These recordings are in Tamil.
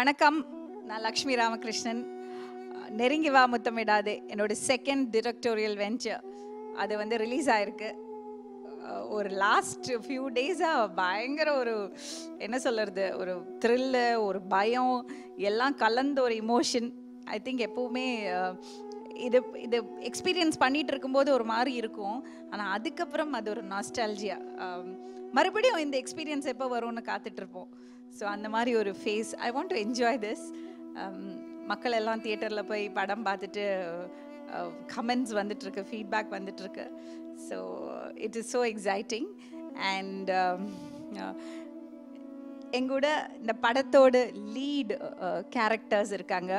வணக்கம். நான் லக்ஷ்மி ராமகிருஷ்ணன். நெருங்கி வா முத்தமிடாதே. என்னோட செகண்ட் டிரெக்டோரியல் வெஞ்சர் அது வந்து ரிலீஸ் ஆயிருக்கு. ஒரு லாஸ்ட் ஃபியூ டேஸாக பயங்கர ஒரு என்ன சொல்கிறது ஒரு த்ரில்லு ஒரு பயம் எல்லாம் கலந்த ஒரு இமோஷன் ஐ திங்க் எப்போவுமே இது இது எக்ஸ்பீரியன்ஸ் பண்ணிகிட்டு இருக்கும்போது ஒரு மாதிரி இருக்கும். ஆனால் அதுக்கப்புறம் அது ஒரு நாஸ்டாலஜியா மறுபடியும் இந்த எக்ஸ்பீரியன்ஸ் எப்போ வரும்னு காத்துட்ருப்போம் இருப்போம். ஸோ அந்த மாதிரி ஒரு phase I want to enjoy this மக்கள் எல்லாம் தியேட்டரில் போய் படம் பார்த்துட்டு கமெண்ட்ஸ் வந்துட்டுருக்கு ஃபீட்பேக் வந்துட்டுருக்கு. So it is so exciting and எங்கூட இந்த படத்தோட லீட் கேரக்டர்ஸ் இருக்காங்க.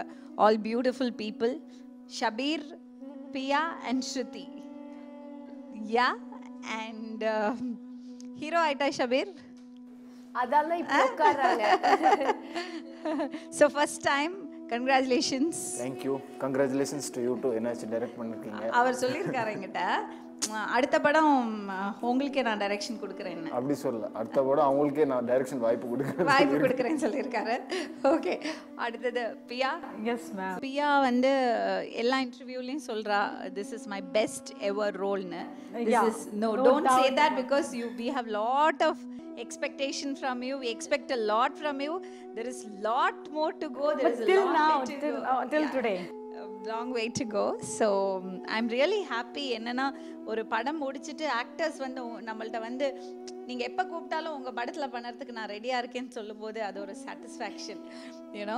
All beautiful people Shabeer Pia and Shruti yeah and hero ஆயிட்டா ஷபீர் அதால இப்ப உட்கார்றாங்க. So first time congratulations thank you congratulations to you too என்னாச்சு டைரக்ட் பண்ணிருக்கீங்க. அவர் சொல்லியிருக்காரு என்கிட்ட அடுத்த படம் உங்களுக்கே நான் டைரக்ஷன் கொடுக்குறேன்னு அப்படி சொல்லல. அடுத்த படம் அவங்களுக்கே நான் டைரக்ஷன் வாய்ப்பு கொடுக்குறேன் வாய்ப்பு கொடுக்குறேன்னு சொல்லியிருக்காரு. ஓகே அடுத்தது பியா எஸ் மேம் பியா வந்து எல்லா இன்டர்வியூலையும் சொல்றா this is my best ever ரோல்னு. Is no No don't say that because you we have lot of expectation from you we expect a lot from you there is lot more to go there But is till now, till- uh, till today. Long wait to go so I'm really happy என்னென்னா ஒரு படம் முடிச்சுட்டு ஆக்டர்ஸ் வந்து நம்மள்கிட்ட நம்மள்ட்ட வந்து நீங்கள் எப்போ கூப்பிட்டாலும் உங்கள் படத்தில் பண்ணுறதுக்கு நான் ரெடியாக இருக்கேன்னு சொல்லும்போது அது ஒரு satisfaction you know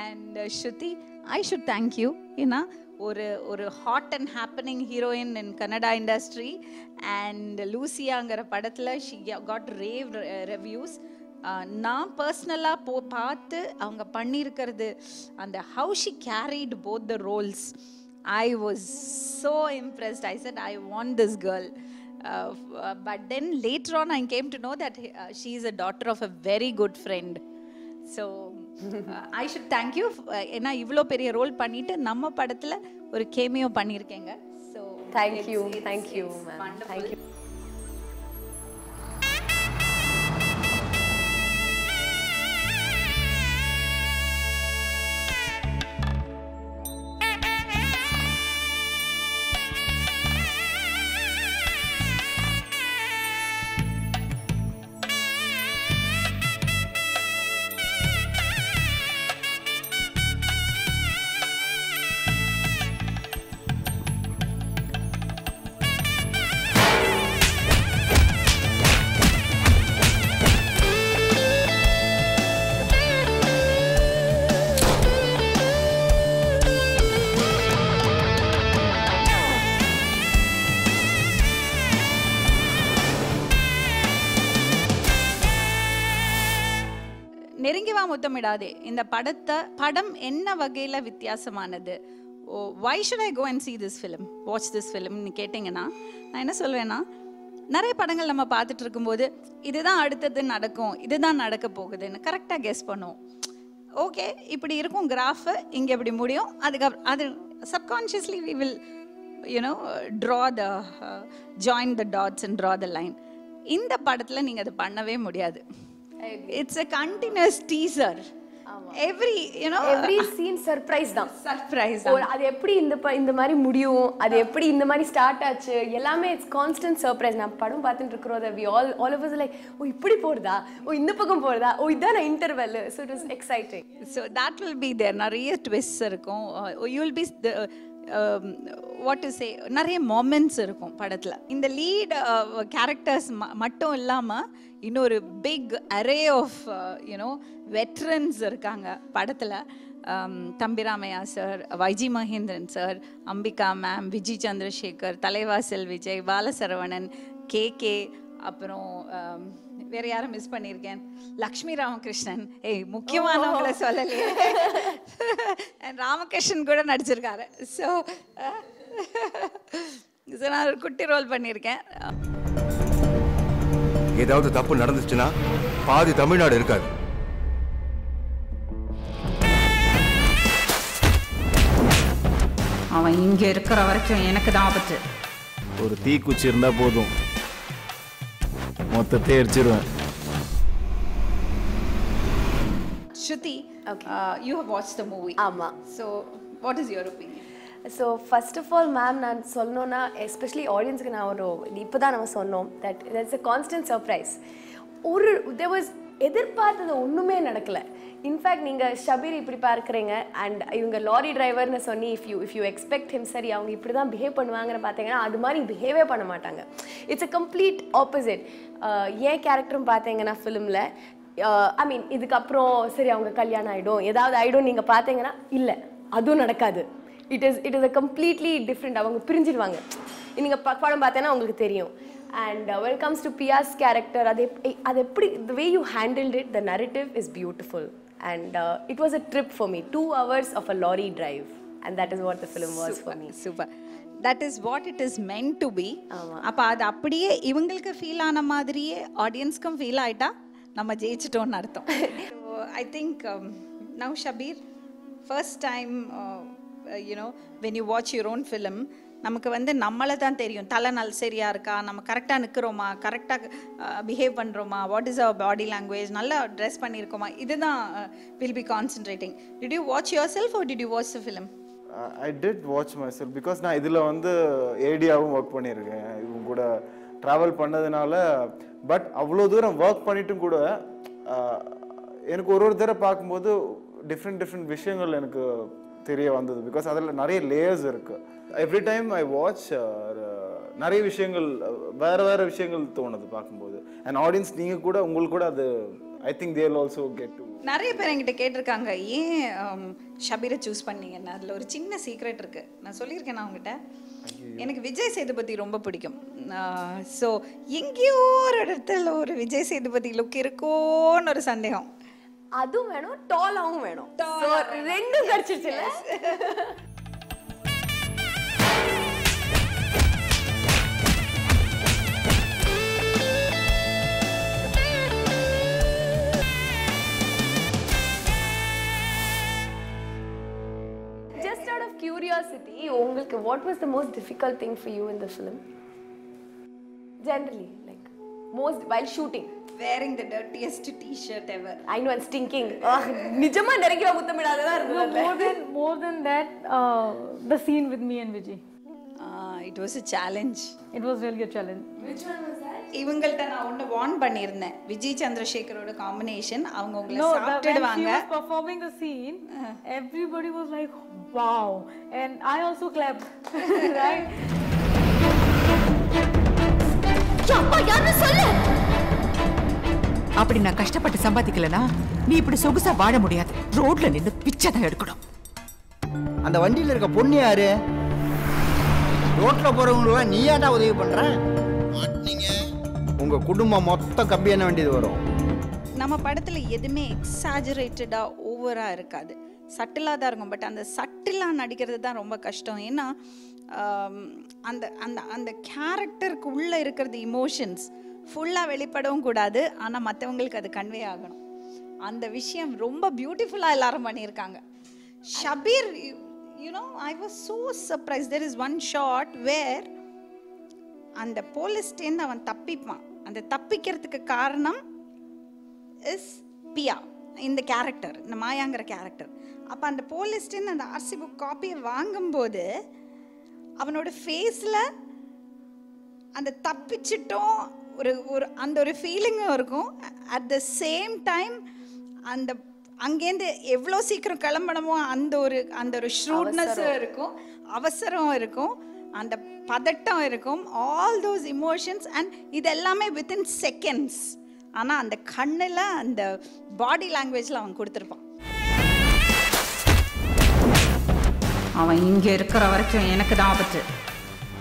and Shruti I should thank you ஏன்னா ஒரு ஒரு hot and happening heroine in Kannada industry and லூசியாங்கிற படத்தில் ஷி காட் ரேவ் ரெவ்யூஸ் நான் பர்சனலாக போ பார்த்து அவங்க பண்ணியிருக்கிறது அந்த how she carried both the roles I was so impressed I said I want this girl but then later on I came to know that she is a daughter of a very good friend so I should thank you ஏன்னா இவ்வளோ பெரிய ரோல் பண்ணிட்டு நம்ம படத்தில் ஒரு cameo பண்ணியிருக்கேங்க. So thank you thank you thank you நெருங்கி முத்தமிடாதே. இந்த படத்தை படம் என்ன வகையில் வித்தியாசமானது? ஓ why should I go and see this film watch this ஃபிலிம்னு கேட்டிங்கன்னா நான் என்ன சொல்வேன்னா நிறைய படங்கள் நம்ம பார்த்துட்டு இருக்கும்போது இதுதான் அடுத்தது நடக்கும் இதுதான் நடக்க போகுதுன்னு கரெக்டாக கெஸ் பண்ணுவோம். ஓகே இப்படி இருக்கும் கிராஃபு இங்கே இப்படி முடியும் அதுக்கப்புறம் அது subconsciously we will you know draw the join the dots and draw the line இந்த படத்தில் நீங்கள் அது பண்ணவே முடியாது. It's a continuous teaser. Every you know every scene surprise தான். சர்ப்ரைஸ் அது எப்படி இந்த இந்த மாதிரி முடியும்? அது எப்படி இந்த மாதிரி ஸ்டார்ட் ஆச்சு? எல்லாமே இட்ஸ் கான்ஸ்டன்ட் சர்ப்ரைஸ் நான் படம் பார்த்துட்டு இருக்கிறோம் we all all of like oh இப்படி போறதா ஓ இந்த பக்கம் போறதா ஓ இதான் interval so it is exciting so that will be there நிறைய ட்விஸ்ட் இருக்கும். You will be what to say நிறைய மொமெண்ட்ஸ் இருக்கும் படத்தில். இந்த லீட் கேரக்டர்ஸ் uh, மட்டும் இல்லாமல் இன்னொரு big array of you know veterans இருக்காங்க படத்தில். Um, Thambi Ramaiah sir YG Mahendran sir Ambika ma'am Vijay Chandrasekhar Thalaivasal Vijay Bala Saravanan K K அப்புறம் வேற யாரும் மிஸ் பண்ணியிருக்கேன் லக்ஷ்மி ராமகிருஷ்ணன் ஏய் முக்கியமானவங்களை சொல்லலையே. ராமகிருஷ்ணன் கூட நடிச்சிருக்காரு. ஸோ ஸோ நான் ஒரு குட்டி ரோல் பண்ணியிருக்கேன் ஏதாவது தப்பு நடந்துச்சுன்னா பாதி தமிழ்நாடு இருக்காது. அவன் இங்க இருக்கிற வரைக்கும் எனக்கு தான் ஆபத்து. ஒரு தீக்குச்சி இருந்தா போதும். மொத்தத்தை எரிச்சிருவேன். Shruti you have watch the movie ஆமா. So what is your opinion so first of all ma'am நான் சொல்லணும்னா எஸ்பெஷலி ஆடியன்ஸுக்கு நான் ஒரு இப்போ தான் நம்ம சொன்னோம் that that's a constant surprise ஒரு there was எதிர்பார்த்தது ஒன்றுமே நடக்கலை. இன்ஃபேக்ட் நீங்கள் ஷபீர் இப்படி பார்க்குறீங்க அண்ட் இவங்க லாரி டிரைவர்னு சொல்லி if you if you expect him சரி அவங்க இப்படி தான் பிஹேவ் பண்ணுவாங்கன்னு பார்த்தீங்கன்னா அது மாதிரி பிஹேவே பண்ண மாட்டாங்க. இட்ஸ் அ கம்ப்ளீட் ஆப்போசிட் ஏன் கேரக்டரும் பார்த்தீங்கன்னா ஃபிலிமில் ஐ மீன் இதுக்கப்புறம் சரி அவங்க கல்யாணம் ஆகிடும் ஏதாவது ஆகிடும் நீங்கள் பார்த்தீங்கன்னா இல்லை அதுவும் நடக்காது. It is it is a completely different அவங்க பிரிஞ்சிடுவாங்க. நீங்கள் படம் பார்த்தேன்னா உங்களுக்கு தெரியும். And well comes to Pia's character அது அது எப்படி the way you handled it the narrative is beautiful and it was a trip for me two hours of a lorry drive and that is what the film was for me super that is what it is meant to be. அப்போ அது அப்படியே இவங்களுக்கு ஃபீல் ஆன மாதிரியே ஆடியன்ஸ்க்கும் ஃபீல் ஆயிட்டா நம்ம ஜெயிச்சிட்டோம்னு அர்த்தம். I think now Shabeer first time you know when you watch your own film நமக்கு வந்து நம்மளை தான் தெரியும். தலை நல் சரியா இருக்கா? நம்ம கரெக்டாக நிற்கிறோமா கரெக்டாக பிஹேவ் பண்ணுறோமா what is our body language நல்லா ட்ரெஸ் பண்ணியிருக்கோமா இதுதான் will be concentrating did you watch yourself or did you watch the film I did watch myself because நான் இதில் வந்து ஏடியாவும் ஒர்க் பண்ணியிருக்கேன் இவங்க கூட ட்ராவல் பண்ணதுனால பட் அவ்வளோ தூரம் ஒர்க் பண்ணிட்டும் கூட எனக்கு ஒரு ஒரு தடவை பார்க்கும்போது டிஃப்ரெண்ட் டிஃப்ரெண்ட் விஷயங்கள் எனக்கு தெரிய வந்தது. பிகாஸ் அதில் நிறைய லேயர்ஸ் இருக்கு. எவ்ரி டைம் ஐ வாட்ச் நிறைய விஷயங்கள் வேற வேற விஷயங்கள் தோணுது பார்க்கும்போது. அண்ட் ஆடியன்ஸ் நீங்கள் கூட உங்களுக்கு கூட அது I think they'll also get to நிறைய பேர் என்கிட்ட கேட்டிருக்காங்க. ஏன் um, ஷபீரை சூஸ் பண்ணீங்கன்னு? அதில் ஒரு சின்ன சீக்ரெட் இருக்கு. நான் சொல்லியிருக்கேன் நான் உங்ககிட்ட. எனக்கு விஜய் சேதுபதி ரொம்ப பிடிக்கும். ஸோ எங்கேயோ ஒரு இடத்துல ஒரு விஜய் சேதுபதி லுக் இருக்கோன்னு ஒரு சந்தேகம். அதுவும் வேணும் டாலாவும் வேணும் So, ரெண்டும் கிடைச்சிருச்சுல Just out of curiosity, உங்களுக்கு what was the most difficult thing for you in the film? Generally, like most while shooting. Wearing the dirtiest t shirt ever I know and stinking. Ah, நிஜமா நெருங்கிவா முத்தமிடாததா No, இருந்தது more than more than that, uh, the scene with me and Vijay. It was a challenge It was really a challenge. இவங்கள்ட்ட நான் ஒன்று வார்ன் பண்ணியிருந்தேன் விஜய் சந்திரசேகரோட காம்பினேஷன் அவங்க உங்களை No, the, when she சாப்பிட்டுடுவாங்க was performing the scene, everybody was like, "Wow!" and I also clapped. right? அப்படி நான் கஷ்டப்பட்டு சம்பாதிக்கலனா நீ இப்படி சொகுசா வாழ முடியாது. ரோட்ல நின்னு பிச்சை தான் எடுக்கணும். அந்த வண்டியில் இருக்க பொண்ணு யாரு? ரோட்ல போறவங்களுக்கு நீ ஏன்டா உதவி பண்ற? உங்க குடும்பம் மொத்தம் கம்பி என்ன வேண்டியது வரும்? நம்ம படத்தில் எதுவுமே எக்ஸாஜரேட்டடாக ஓவராக இருக்காது. சட்டிலாக தான் இருக்கும். பட் அந்த சட்டிலாக நடிக்கிறது தான் ரொம்ப கஷ்டம். ஏன்னா அந்த அந்த அந்த கேரக்டருக்கு உள்ளே இருக்கிறது இமோஷன்ஸ் ஃபுல்லாக வெளிப்படவும் கூடாது. ஆனால் மற்றவங்களுக்கு அது கன்வே ஆகணும். அந்த விஷயம் ரொம்ப பியூட்டிஃபுல்லாக எல்லாரும் பண்ணியிருக்காங்க. Shabir you know I was so surprise there is one shot where அந்த போலீஸ்டேருந்து அவன் தப்பிப்பான். அந்த தப்பிக்கிறதுக்கு காரணம் இஸ் பியா இந்த கேரக்டர் இந்த மாயாங்கிற கேரக்டர் அப்போ அந்த போலீஸ்டேருந்து அந்த ஆர்சி புக் காப்பியை வாங்கும்போது அவனோட ஃபேஸில் அந்த தப்பிச்சிட்டோம் ஒரு ஒரு அந்த ஒரு ஃபீலிங்கும் இருக்கும். அட் த சேம் டைம் அந்த அங்கேருந்து எவ்வளோ சீக்கிரம் கிளம்பணுமோ அந்த ஒரு அந்த ஒரு ஷ்ரூட்னஸும் இருக்கும். அவசரம் இருக்கும். அந்த பதட்டம் இருக்கும். ஆல் தோஸ் இமோஷன்ஸ் அண்ட் இது எல்லாமே வித்தின் செகண்ட்ஸ் ஆனால் அந்த கண்ணில் அந்த பாடி லாங்குவேஜில் அவன் கொடுத்துருப்பான். அவன் இங்க இருக்கிற வரைக்கும் எனக்கு தான் ஆபத்து.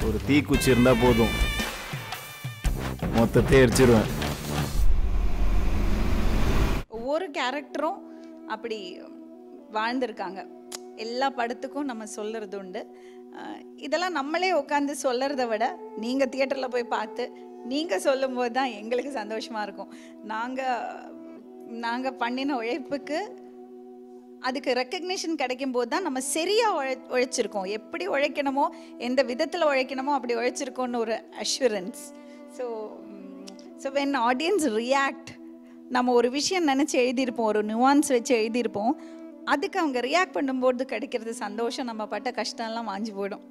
ஒரு தீக்குச்சி இருந்தா போதும். மொத்தத்தை எரிச்சிருவேன். ஒவ்வொரு கேரக்டரும் அப்படி வாழ்ந்திருக்காங்க. எல்லா படத்துக்கும் நம்ம சொல்கிறது உண்டு. இதெல்லாம் நம்மளே உட்காந்து சொல்கிறத விட நீங்கள் தியேட்டரில் போய் பார்த்து நீங்கள் சொல்லும்போது தான் எங்களுக்கு சந்தோஷமாக இருக்கும். நாங்கள் நாங்கள் பண்ணின உழைப்புக்கு அதுக்கு ரெக்கக்னிஷன் கிடைக்கும் போது தான் நம்ம சரியாக உழை உழைச்சிருக்கோம். எப்படி உழைக்கணுமோ எந்த விதத்தில் உழைக்கணுமோ அப்படி உழைச்சிருக்கோம்னு ஒரு assurance so so when audience react நம்ம ஒரு விஷயம் நினச்சி எழுதியிருப்போம் ஒரு நியூவான்ஸ் வச்சு எழுதியிருப்போம் அதுக்கு அவங்க ரியாக்ட் பண்ணும்போது கிடைக்கிறது சந்தோஷம் நம்ம பட்ட கஷ்டம்லாம் மாஞ்சு போயிடும்.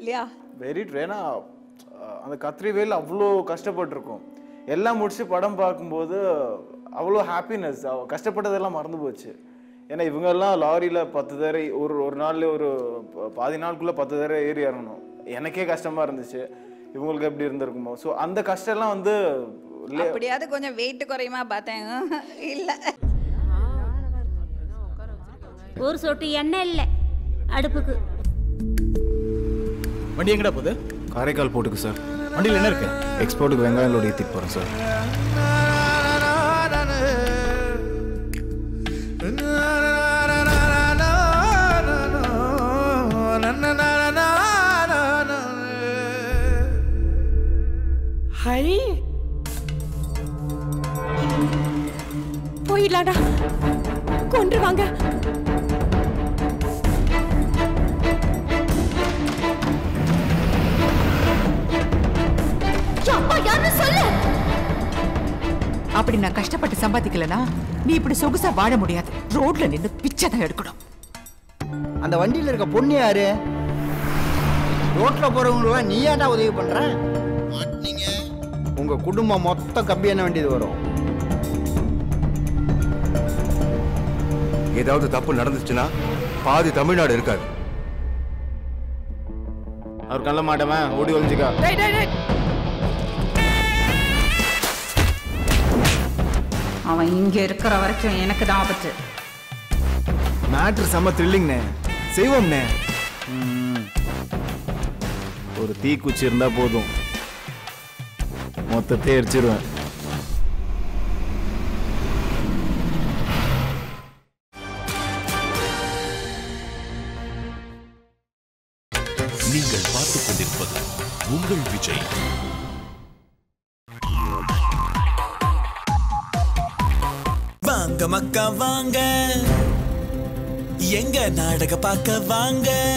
இல்லையா? வெரி ட்ரூ ஏன்னா அந்த கத்திரிவேல் அவ்வளோ கஷ்டப்பட்டிருக்கும். எல்லாம் முடிச்சு படம் பார்க்கும்போது அவ்வளோ ஹாப்பினஸ் கஷ்டப்பட்டதெல்லாம் மறந்து போச்சு. ஏன்னா இவங்கெல்லாம் லாரியில் பத்து தடவை ஒரு ஒரு நாள்ல ஒரு பாதி நாளுக்குள்ளே பத்து தடவை ஏறி இறங்கணும். எனக்கே கஷ்டமாக இருந்துச்சு. இவங்களுக்கு எப்படி இருந்திருக்குமோ. ஸோ அந்த கஷ்டம்லாம் வந்து அப்படியாவது கொஞ்சம் வெயிட் குறையுமா பார்த்தேன். இல்லை. ஒரு சொட்டு எண்ணெய் இல்லை. அடுப்புக்கு. வண்டி எங்கடா போகுது? காரைக்கால் போட்டுக்கு சார். வண்டியில் என்ன இருக்கு? எக்ஸ்போர்ட்டுக்கு வெங்காயம் லோடு ஏற்றிட்டு போகிறேன் சார். ஹை போயிடலாடா கொன்றுவாங்க. அப்படி நான் கஷ்டப்பட்டு சம்பாதிக்கலனா நீ இப்படி சொகுசா வாழ முடியாது. ரோட்ல நின்னு பிச்சை தான் எடுக்கணும். அந்த வண்டியில் இருக்க பொண்ணு யாரு? ரோட்ல போறவங்களுக்கு நீ ஏன்டா உதவி பண்ற? உங்க குடும்பம் மொத்த கம்பி என்ன வேண்டியது வரும். ஏதாவது தப்பு நடந்துச்சுன்னா பாதி தமிழ்நாடு இருக்காது. அவர் கல்ல மாட்டவன் ஓடி டேய் அவன் இங்க இருக்கிற வரைக்கும் எனக்கு தான் ஆபத்து. மேட்ரு செம்ம த்ரில்லிங்ண்ணே செய்வோம்ண்ணே. ஒரு தீக்குச்சி இருந்தா போதும். மொத்தத்தை எரிச்சிருவேன். நீங்கள் பார்த்துக் கொண்டிருப்பது உங்கள் விஜய். வாங்க மக்கா வாங்க. எங்க நாடக பார்க்க வாங்க வாங்க.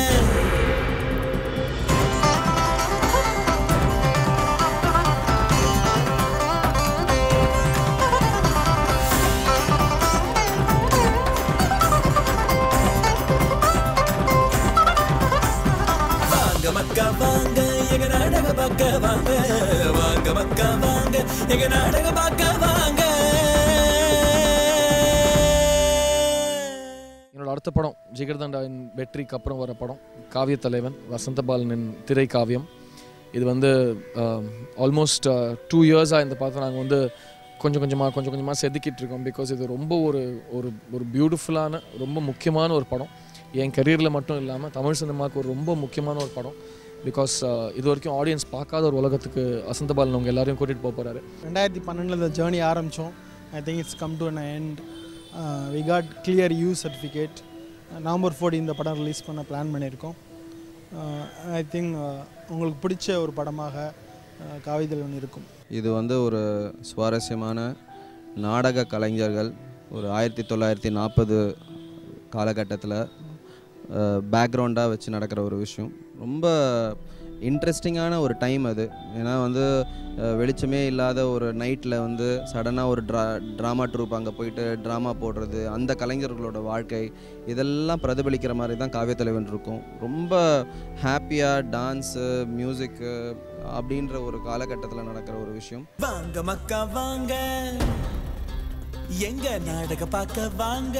வாங்க எங்க நாடக பார்க்க வாங்க வாங்க மக்கா வாங்க எங்க நாடக பார்க்க வாங்க. என்னோட அடுத்த படம் ஜிகர்தண்டாவின் வெற்றிக்கு அப்புறம் வர படம் காவிய தலைவன் வசந்தபாலனின் திரை காவியம். இது வந்து ஆல்மோஸ்ட் டூ இயர்ஸாக இந்த படத்தை நாங்கள் வந்து கொஞ்சம் கொஞ்சமாக கொஞ்சம் கொஞ்சமாக செதுக்கிட்டு இருக்கோம். பிகாஸ் இது ரொம்ப ஒரு ஒரு ஒரு பியூட்டிஃபுல்லான ரொம்ப முக்கியமான ஒரு படம். என் கரியரில் மட்டும் இல்லாமல் தமிழ் சினிமாவுக்கு ஒரு ரொம்ப முக்கியமான ஒரு படம். பிகாஸ் இது வரைக்கும் ஆடியன்ஸ் பார்க்காத ஒரு உலகத்துக்கு வசந்தபாலன் அவங்க எல்லாரையும் கூட்டிகிட்டு போக போகிறாரு ரெண்டாயிரத்தி பன்னெண்டில் இந்த ஜேர்னி ஆரம்பித்தோம் I think it's come to an end we got clear U certificate November forty இந்த படம் ரிலீஸ் பண்ண பிளான் பண்ணியிருக்கோம். ஐ திங்க் உங்களுக்கு பிடிச்ச ஒரு படமாக uh, காவிதல்வன் இருக்கும். இது வந்து ஒரு சுவாரஸ்யமான நாடக கலைஞர்கள் ஒரு ஆயிரத்தி தொள்ளாயிரத்தி நாற்பது காலகட்டத்தில் பேக்ரவுண்டாக வச்சு நடக்கிற ஒரு விஷயம். ரொம்ப இன்ட்ரெஸ்டிங்கான ஒரு டைம் அது. ஏன்னா வந்து வெளிச்சமே இல்லாத ஒரு நைட்டில் வந்து சடனாக ஒரு ட்ரா ட்ராமா ட்ரூப் அங்கே போயிட்டு ட்ராமா போடுறது அந்த கலைஞர்களோட வாழ்க்கை இதெல்லாம் பிரதிபலிக்கிற மாதிரி தான் காவியத்தலைவன் இருக்கும். ரொம்ப ஹாப்பியாக டான்ஸு மியூசிக்கு அப்படின்ற ஒரு காலகட்டத்தில் நடக்கிற ஒரு விஷயம். வாங்க மக்கா வாங்க. எங்க நாடக பார்க்க வாங்க.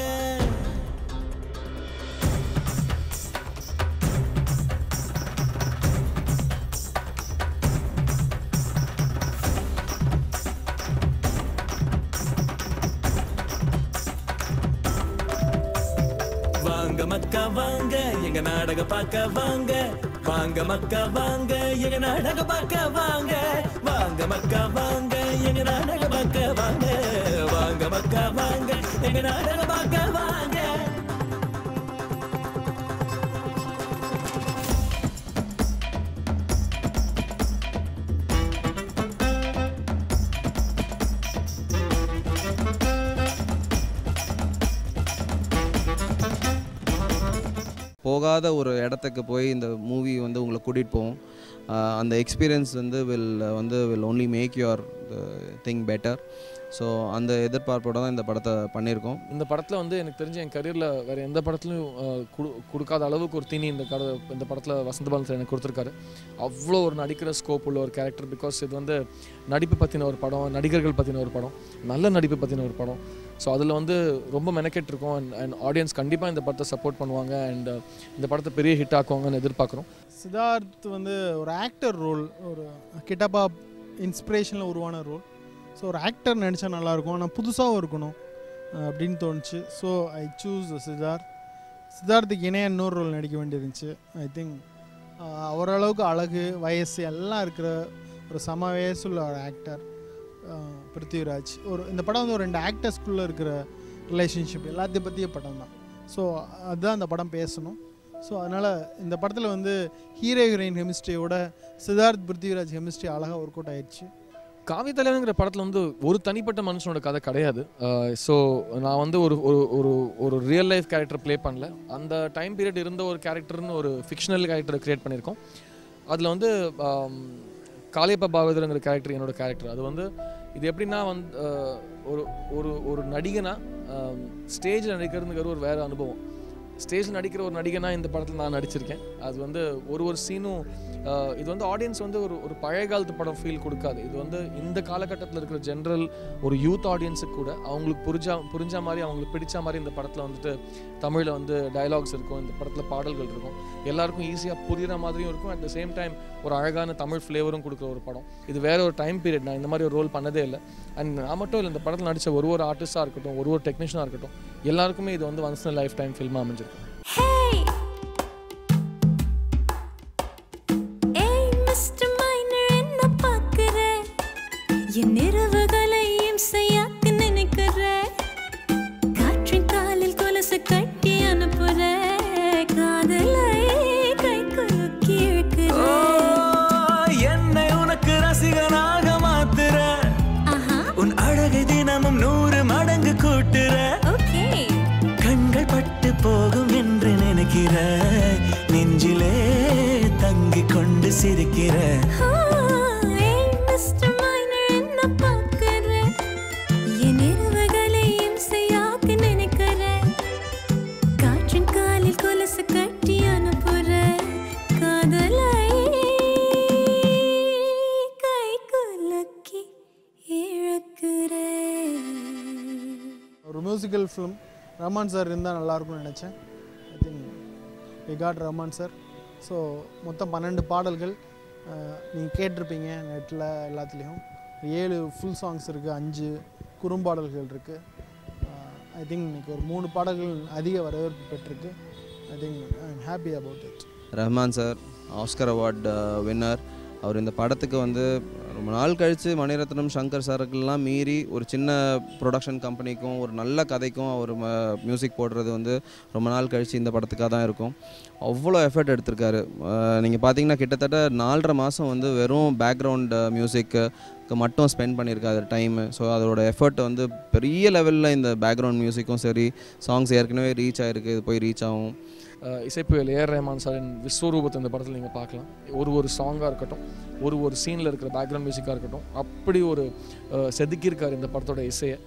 பார்க்க வாங்க. வாங்க மக்கா வாங்க. எங்க நாடக பார்க்க வாங்க. வாங்க மக்கா வாங்க. எங்க நாடக பார்க்க வாங்க. வாங்க மக்கா வாங்க. எங்க நாடக போகாத ஒரு இடத்துக்கு போய் இந்த மூவி வந்து உங்களை கூட்டிகிட்டு போகும் அந்த எக்ஸ்பீரியன்ஸ் வந்து வில் வந்து will only make your thing better so அந்த எதிர்பார்ப்போட தான் இந்த படத்தை பண்ணியிருக்கோம். இந்த படத்தில் வந்து எனக்கு தெரிஞ்ச என் கரியரில் வேறு எந்த படத்துலையும் குடு கொடுக்காத அளவுக்கு ஒரு தீனி இந்த கதை இந்த படத்தில் வசந்த பாலன் சார் எனக்கு கொடுத்துருக்காரு. அவ்வளோ ஒரு நடிக்கிற ஸ்கோப் உள்ள ஒரு கேரக்டர் பிகாஸ் இது வந்து நடிப்பு பற்றின ஒரு படம் நடிகர்கள் பற்றின ஒரு படம் நல்ல நடிப்பு பற்றின ஒரு படம். ஸோ அதில் வந்து ரொம்ப மெனக்கெட் இருக்கும் அண்ட் அண்ட் ஆடியன்ஸ் கண்டிப்பாக இந்த படத்தை சப்போர்ட் பண்ணுவாங்க அண்ட் இந்த படத்தை பெரிய ஹிட் ஆக்குவாங்கன்னு எதிர்பார்க்குறோம். சித்தார்த் வந்து ஒரு ஆக்டர் ரோல் ஒரு கிட்டப்பா இன்ஸ்பிரேஷனில் உருவான ரோல் ஸோ ஒரு ஆக்டர் நடித்தா நல்லாயிருக்கும் ஆனால் புதுசாகவும் இருக்கணும் அப்படின்னு தோணுச்சு. ஸோ ஐ சூஸ் சித்தார்த் சித்தார்த்துக்கு இணைய இன்னொரு ரோல் நடிக்க வேண்டியிருந்துச்சு. ஐ திங்க் ஓரளவுக்கு அழகு வயசு எல்லாம் இருக்கிற ஒரு சம வயசுள்ள ஒரு ஆக்டர் பிருத்திவிராஜ் ஒரு இந்த படம் வந்து ஒரு ரெண்டு ஆக்டர்ஸ்குள்ளே இருக்கிற ரிலேஷன்ஷிப் எல்லாத்தையும் பற்றிய படம் தான். ஸோ அதுதான் அந்த படம் பேசணும். ஸோ அதனால் இந்த படத்தில் வந்து ஹீரோ ஹீரோயின் கெமிஸ்ட்ரியோட சித்தார்த் பிருத்திவிராஜ் கெமிஸ்ட்ரி அழகாக ஒர்க் அவுட் ஆயிடுச்சு. காவிய தலைவனுங்கிற படத்தில் வந்து ஒரு தனிப்பட்ட மனுஷனோட கதை கிடையாது. ஸோ நான் வந்து ஒரு ஒரு ஒரு ஒரு ரியல் லைஃப் கேரக்டர் ப்ளே பண்ணல. அந்த டைம் பீரியட் இருந்த ஒரு கேரக்டர்னு ஒரு ஃபிக்ஷனல் கேரக்டரை க்ரியேட் பண்ணியிருக்கோம். அதில் வந்து ஆம், காளியப்ப பாகவதருங்கிற கேரக்டர் என்னோட கேரக்டர் அது வந்து இது எப்படின்னா வந்து ஒரு ஒரு ஒரு நடிகனாக ஸ்டேஜில் நடிக்கிறதுங்கிறது ஒரு வேறு அனுபவம். ஸ்டேஜில் நடிக்கிற ஒரு நடிகனாக இந்த படத்தில் நான் நடிச்சிருக்கேன். அது வந்து ஒரு ஒரு சீனும் இது வந்து ஆடியன்ஸ் வந்து ஒரு ஒரு பழைய காலத்து படம் ஃபீல் கொடுக்காது. இது வந்து இந்த காலகட்டத்தில் இருக்கிற ஜென்ரல் ஒரு யூத் ஆடியன்ஸுக்கு கூட அவங்களுக்கு புரிஞ்சா புரிஞ்ச மாதிரி அவங்களுக்கு பிடிச்ச மாதிரி இந்த படத்தில் வந்துட்டு தமிழில் வந்து டயலாக்ஸ் இருக்கும் இந்த படத்தில் பாடல்கள் இருக்கும். எல்லாருக்கும் ஈஸியாக புரிகிற மாதிரியும் இருக்கும். அட் த சேம் டைம் ஒரு அழகான தமிழ் ஃப்ளேவரும் கொடுக்குற ஒரு படம். இது வேற ஒரு டைம் பீரியட் நான் இந்த மாதிரி ஒரு ரோல் பண்ணதே இல்லை. அண்ட் நான் மட்டும் இல்லை இந்த படத்தில் நடித்த ஒரு ஒரு ஆர்டிஸ்ட்டாக இருக்கட்டும் ஒரு ஒரு டெக்னீஷியனாக இருக்கட்டும் எல்லாருக்குமே இது வந்து ஒன்ஸ் லைஃப் டைம் ஃபில்மாக அமைஞ்சிருக்கு என் இரவுகளை இம்சையாக்க நினைக்கிற? காற்றின் காலில் கொலுசு கட்டி அனுப்புற? காதலை கை குலுக்கி என்னை உனக்கு ரசிகனாக மாத்துற? உன் அழகை தினமும் நூறு குலுக்கி இழக்கிற. ஒரு மியூசிக்கல் ஃபிலிம் ரஹ்மான் சார் இருந்தால் நல்லாயிருக்கும்னு நினச்சேன். I think we got Rahman sir so மொத்தம் பன்னெண்டு பாடல்கள் நீங்கள் கேட்டிருப்பீங்க நெட்டில் எல்லாத்துலேயும். ஏழு ஃபுல் சாங்ஸ் இருக்குது அஞ்சு குறும்பாடல்கள் இருக்குது ஐ திங்க் இன்றைக்கி ஒரு மூணு பாடல்கள் அதிக வரவேற்பு பெற்றிருக்கு. I think I am happy about it Rahman sir Oscar award winner அவர் இந்த படத்துக்கு வந்து ரொம்ப நாள் கழித்து மணிரத்னம் சங்கர் சாருக்கெல்லாம் மீறி ஒரு சின்ன ப்ரொடக்ஷன் கம்பெனிக்கும் ஒரு நல்ல கதைக்கும் அவர் மியூசிக் போடுறது வந்து ரொம்ப நாள் கழித்து இந்த படத்துக்காக தான் இருக்கும். அவ்வளோ எஃபர்ட் எடுத்திருக்காரு. நீங்கள் பார்த்தீங்கன்னா கிட்டத்தட்ட நாலரை மாதம் வந்து வெறும் பேக்ரவுண்ட் மியூசிக்கு மட்டும் ஸ்பெண்ட் பண்ணியிருக்காரு டைமு ஸோ அதோட எஃபர்ட் வந்து பெரிய லெவலில் இந்த பேக்ரவுண்ட் மியூசிக்கும் சரி சாங்ஸ் ஏற்கனவே ரீச் ஆகிருக்கு இது போய் ரீச் ஆகும். இசைப்புயல் ஏஆர் ரஹ்மான் சாரின் விஸ்வரூபத்தை இந்த படத்தில் நீங்கள் பார்க்கலாம். ஒரு ஒரு சாங்காக இருக்கட்டும் ஒரு ஒரு சீனில் இருக்கிற பேக்ரவுண்ட் மியூசிக்காக இருக்கட்டும் அப்படி ஒரு செதுக்கியிருக்கார் இந்த படத்தோட இசையை.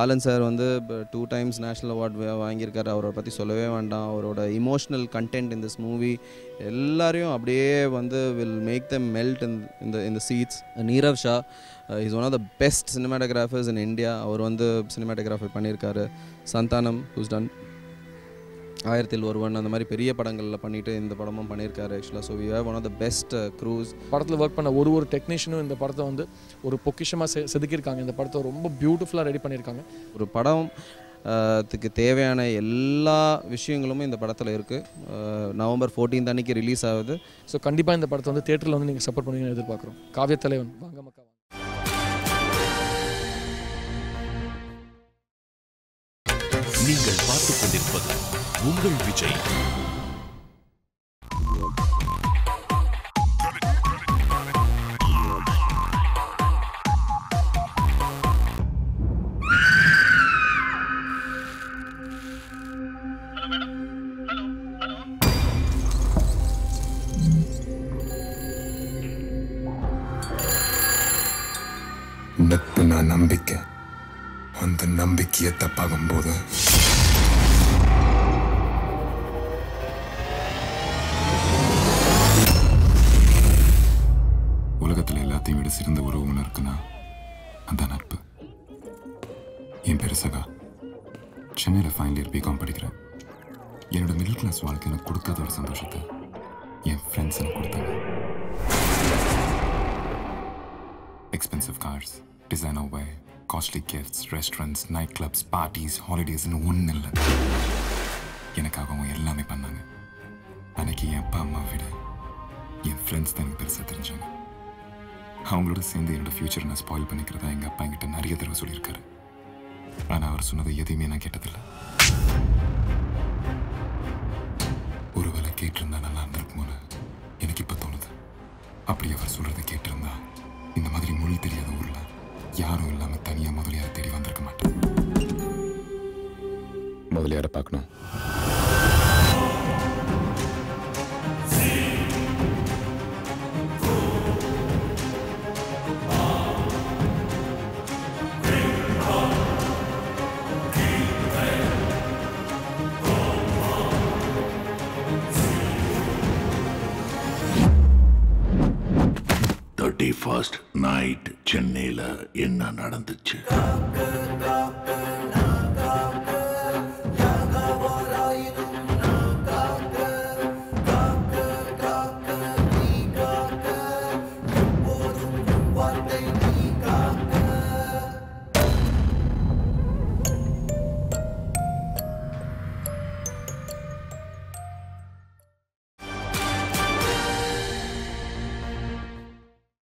பாலன் சார் வந்து டூ டைம்ஸ் நேஷ்னல் அவார்டு வாங்கியிருக்காரு. அவரை பற்றி சொல்லவே வேண்டாம். அவரோட emotional content in this movie எல்லாரையும் அப்படியே வந்து will make the melt in இந்த இந்த seats Nirav Shah is one of the best cinematographers in India அவர் வந்து சினிமாட்டோகிராஃபர் பண்ணியிருக்காரு. சந்தானம் ஹூஸ் டன் ஆயிரத்தில் ஒருவன் அந்த மாதிரி பெரிய படங்களில் பண்ணிட்டு இந்த படமும் பண்ணியிருக்காரு ஆக்சுவலாக so we have one of the best crews படத்தில் ஒர்க் பண்ண ஒரு ஒரு டெக்னீஷியனும் இந்த படத்தை வந்து ஒரு பொக்கிஷமாக செ செதுக்கியிருக்காங்க. இந்த படத்தை ரொம்ப பியூட்டிஃபுல்லாக ரெடி பண்ணியிருக்காங்க. ஒரு படம் ஆஹ், த்துக்கு தேவையான எல்லா விஷயங்களுமே இந்த படத்தில் இருக்குது நவம்பர் 14th அன்னைக்கு ரிலீஸ் ஆகுது. ஸோ கண்டிப்பாக இந்த படத்தை வந்து தேட்டரில் வந்து நீங்கள் சப்போர்ட் பண்ணுவீங்கன்னு எதிர்பார்க்குறோம். காவிய தலைவன் வாங்க மக்கா. நீங்கள் பார்த்துக் கொண்டிருப்பது உங்கள் விஜய். நட்புனா நம்பிக்கை. அந்த நம்பிக்கையை தப்பாகும் போது சந்தோஷத்தை என் ஃப்ரெண்ட்ஸ் எனக்கு கொடுத்தாங்க. Expensive cars designer wear costly gifts restaurants night clubs parties ஹாலிடேஸ்னு ஒன்றும் இல்லை. எனக்காக அவங்க எல்லாமே பண்ணாங்க. அன்னைக்கு என் அப்பா அம்மா விட என் ஃப்ரெண்ட்ஸ் தான் எனக்கு பெருசாக தெரிஞ்சாங்க. அவங்களோட சேர்ந்து என்னோட ஃப்யூச்சரை நான் ஸ்பாயில் பண்ணிக்கிறதா எங்கள் அப்பா என்கிட்ட நிறைய தடவை சொல்லியிருக்காரு. ஆனால் அவர் சொன்னதை எதையுமே நான் கேட்டதில்லை. கேட்டிருந்தா நல்லா இருந்திருக்குமோன்னு எனக்கு இப்போ தோணுது. அப்படி அவர் சொல்றதை கேட்டிருந்தா இந்த மாதிரி மொழி தெரியாத ஊரில் யாரும் இல்லாமல் தனியாக முதலியாரை தேடி வந்திருக்க மாட்டேன் முதலியாரை பார்க்கணும். ஃபர்ஸ்ட் நைட் சென்னையில் என்ன நடந்துச்சு?